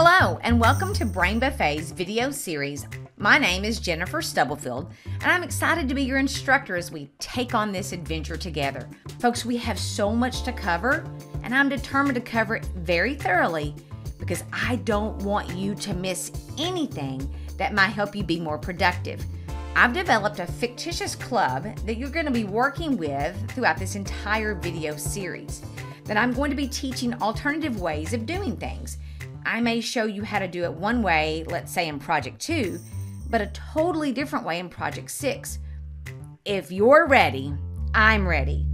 Hello, and welcome to BrainBuffet's video series. My name is Jennifer Stubblefield, and I'm excited to be your instructor as we take on this adventure together. Folks, we have so much to cover, and I'm determined to cover it very thoroughly because I don't want you to miss anything that might help you be more productive. I've developed a fictitious club that you're going to be working with throughout this entire video series. That I'm going to be teaching alternative ways of doing things. I may show you how to do it one way, let's say in Project 2, but a totally different way in Project 6. If you're ready, I'm ready.